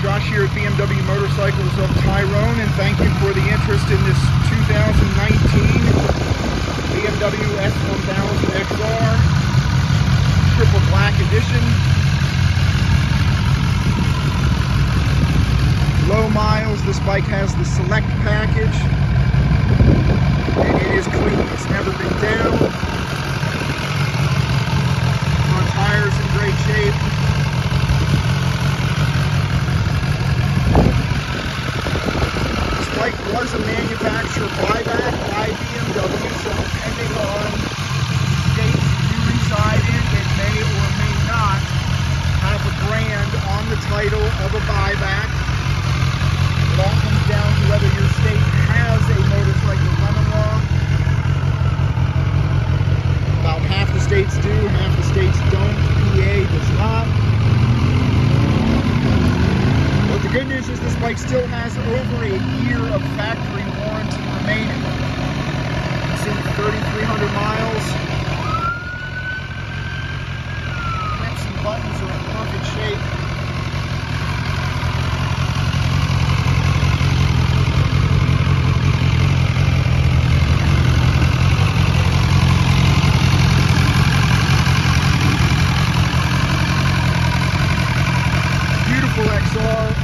Josh here at BMW Motorcycles of Tyrone, and thank you for the interest in this 2019 BMW S1000 XR Triple Black Edition. Low miles, this bike has the Select package, and it is clean. It's never been down. Front tires in great shape. Was a manufacturer buyback by BMW, so depending on state you reside in, it may or may not have a brand on the title of a buyback. It all comes down to whether your state has a motorcycle law. About half the states do, half the states don't. PA does not. good news is this bike still has over a year of factory warranty remaining. In 3,300 miles. Clips and buttons are in perfect shape. XR